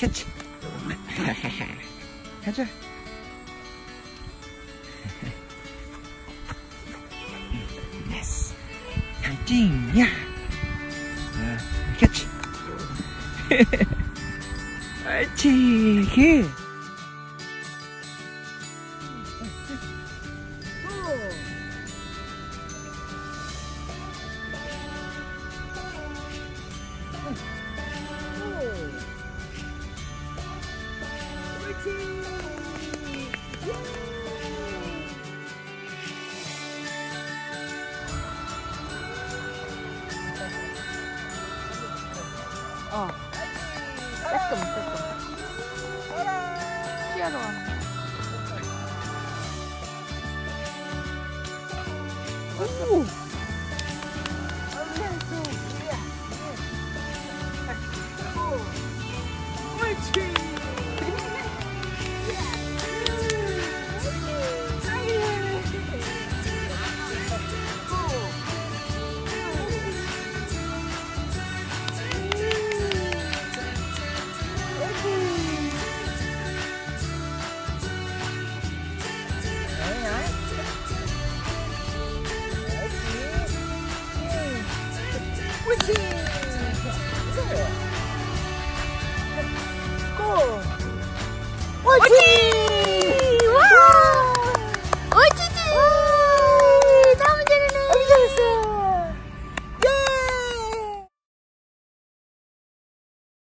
キャッチ。キャッチ。ナイスはいチンやキャッチ。はいチーキー 어. 조금 조금. 피아노 하는 거. 오. 어, 화이팅! 화이팅!